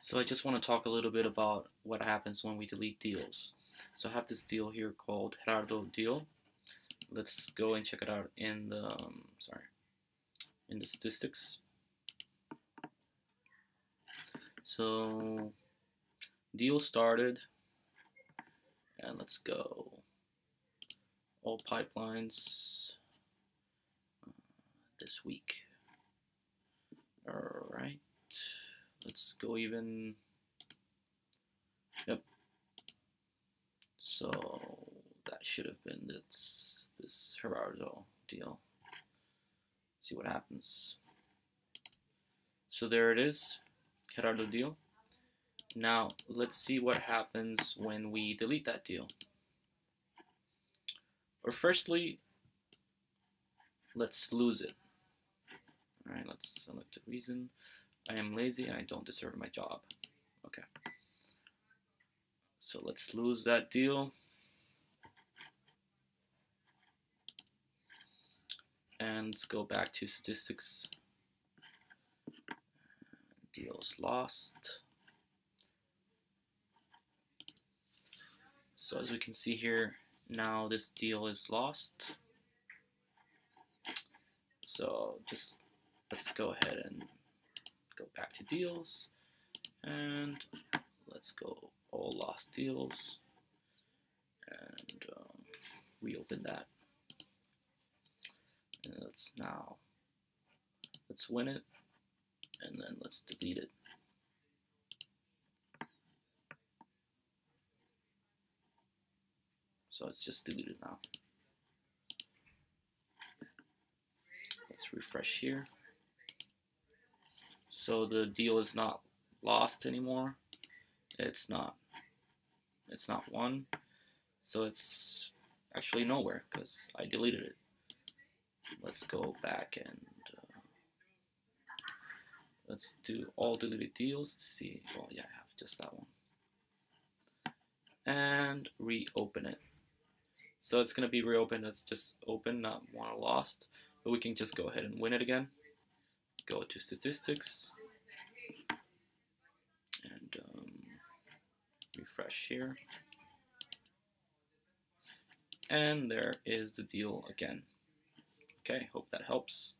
So I just want to talk a little bit about what happens when we delete deals. So I have this deal here called Gerardo deal. Let's go and check it out in the um, sorry in the statistics. So deal started and let's go all pipelines uh, this week. All right let's go even. Yep. So that should have been this this Gerardo deal. See what happens. So there it is Gerardo deal. Now let's see what happens when we delete that deal. Or firstly let's lose it. Alright let's select a reason I am lazy and I don't deserve my job. Okay. So let's lose that deal. And let's go back to statistics. Deals lost. So as we can see here, now this deal is lost. So just let's go ahead and go back to deals. And let's go all lost deals. And um, reopen that. And let's now let's win it. And then let's delete it. So it's just deleted now. Let's refresh here so the deal is not lost anymore. It's not it's not won so it's actually nowhere because I deleted it. Let's go back and uh, let's do all deleted deals to see. Well yeah I have just that one. And reopen it. So it's gonna be reopened as just open not won lost but we can just go ahead and win it again go to statistics and um, refresh here. And there is the deal again. Okay hope that helps